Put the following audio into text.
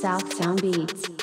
South Sound Beats.